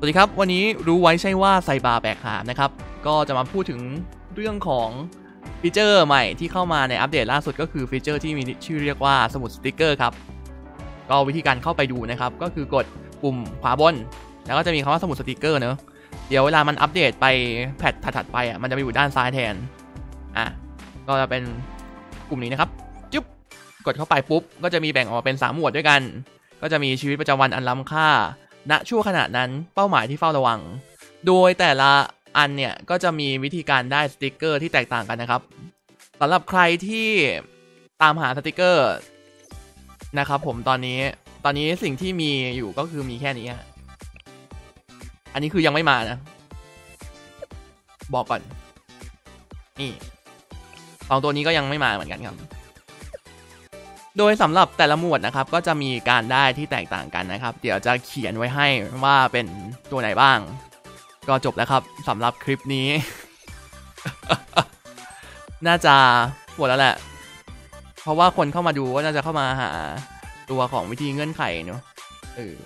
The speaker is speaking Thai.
สวัสดีครับวันนี้รู้ไว้ใช่ว่าใส่บ่าแบกหามนะครับก็จะมาพูดถึงเรื่องของ feature ใหม่ที่เข้ามาในอัปเดตล่าสุดก็คือ feature ที่มีชื่อเรียกว่าสมุดสติกเกอร์ครับก็วิธีการเข้าไปดูนะครับก็คือกดปุ่มขวาบน แล้วก็จะมีคำว่าสมุดสติกเกอร์เนอะเดี๋ยวเวลามันอัปเดตไป patch ถัดๆไปอะมันจะไปอยู่ด้านซ้ายแทนอะก็จะเป็นกลุ่มนี้นะครับปุ๊บกดเข้าไปปุ๊บก็จะมีแบ่งออกเป็น 3 หมวดด้วยกัน ก็จะมีชีวิตประจำวันอันล้ำค่า ณชั่วขณะนั้นเป้าหมายที่เฝ้าระวัง โดยแต่ละอันเนี่ยก็จะมีวิธีการได้สติกเกอร์ที่แตกต่างกันนะครับสำหรับใครที่ตามหาสติกเกอร์นะครับผมตอนนี้ตอนนี้สิ่งที่มีอยู่ก็คือมีแค่นี้ อันนี้คือยังไม่มานะ บอกก่อน นี่สองตัวนี้ก็ยังไม่มาเหมือนกันครับ โดยสำหรับแต่ละหมวดนะครับก็จะมีการได้ที่แตกต่างกันนะครับ เดี๋ยวจะเขียนไว้ให้ว่าเป็นตัวไหนบ้าง ก็จบแล้วครับสำหรับคลิปนี้ น่าจะหมดแล้วแหละ เพราะว่าคนเข้ามาดูก็น่าจะเข้ามาหาตัวของวิธีเงื่อนไขเนอะเออ